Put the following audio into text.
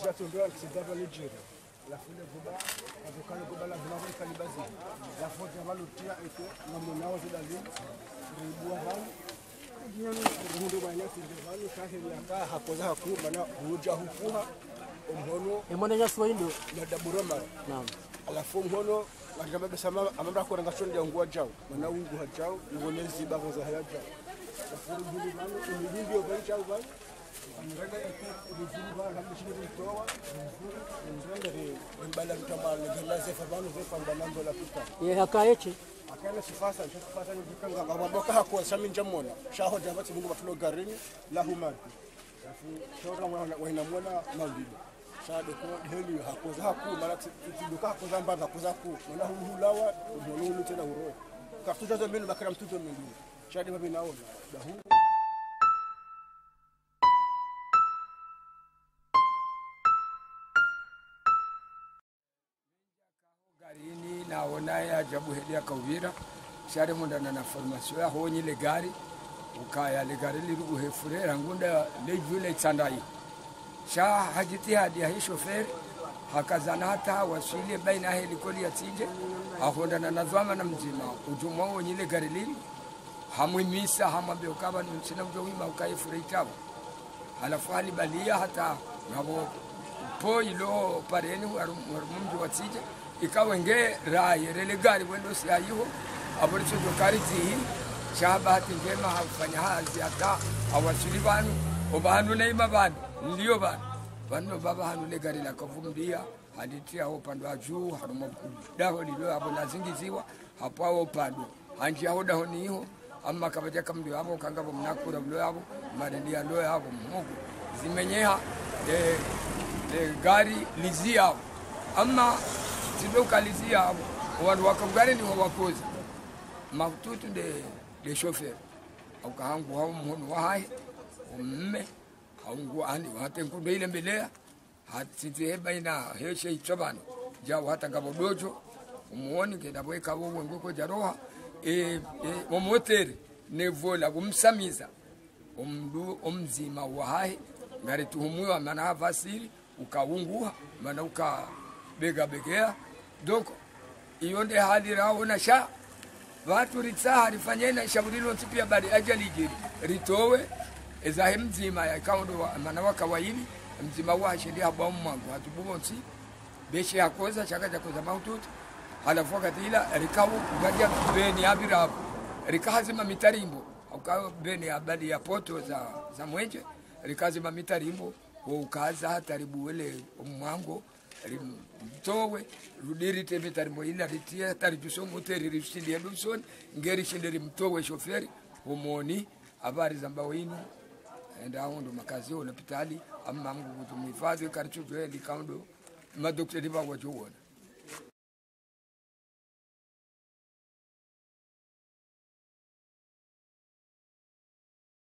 tunatondoa kisidava lejera lafule goba avokalo goba lavulavo ikalibazi lafote avalotia eko na monao zedali riibua vanu Jioni rundo bwana sidevani kahe yaka hakoza haku mana huja hukuha umhono emwana nyasuwaindo na daburoma. naam Alafu mhono katika mabesa mama amamra ranga chondi ngua jao. Mana ungu za haya jao. Alafu ba mbala mtamani ngala zefa zefa la ye akana sifasa nje sifasa ni kanga ngababoka hakuwa sami njamona shaho jamba tibungu batulo garini la humadi afu shora wana wana mwana mawili shade ko heli hakuza haku mara tibuka hakuza mbanga kuza ku mwana hulawa mwana hulu tena uro kafuta zo mbinu bakara mtuto mwingine shade babi naona dahu garini naona ya jabu hedi ya kawira shari mundana na formasio ya honyi le gari. Ukaya legari liru uhefure rangunda le jule tsandai sha hajiti hadi ya hakazana hata wasili baina ya helikoli ya tije. Ahondana na zwama na mzima ujumwa honyi le gari lili. Hamwimisa hamwambia ukaba nimsina mjowima ukaifure itabo. Halafu halibalia hata nabo po ilo pareni warumumji watsije ikawenge raye relegari si ayiho. Aboricho jokari tihi sha bahati njema hafanya hazi hata awasuli banu. Obanu neima banu ndio banu. Banu baba hanu ne gari la kavumdia handiti ho pando ajuu harumo daho lilo abo lazingiziwa hapo ao pando hanji aho daho niho amma kabaja kamdio abo kangabo mnakura bulo abo marendia lo abo mugu zimenyeha de gari lizia abo amma zidoka lizia abo wandu wakagari ni wakoza makututu de de chauffeur au kahangu hao mhono wahai umme haungu ani wate nkudo ile mbelea. Hatiti heba ina heshe ichobano. Jawo hata gabo dojo. Umuoni kenda boy kabo wengo ko jaroha e e momotere ne vola kumsamiza umdu umzima wahai ngari tuhumuwa mana havasiri maana mana uka bega begea. Doko iyo nde hali raho na sha. Vatu ritsaha rifanyena shaurilo nsipia bari ajali jiri ritowe ezahe mzima ya kaundo maana wakawaili mzima wa shindi habwa mwangu. Hatubugo nsi beshe yakoza chaka chakoza maututi halafu wakati ila rikawu ngaja beni abirabu rikahazima mitarimbo. Ukawa beni abali ya poto za, za mwenje rikazima mitarimbo wo ukaza hataribu wele mwango mtowe rudirite mitarimbo ina ritie hata rijuso moteri rishindie lusoni ngeri shinde rimtowe shoferi homoni habari za mbao inu. Enda ndo makazi hospitali amma mungu kutumhifadhi karicho likaundo kaundo madokteri bawachoona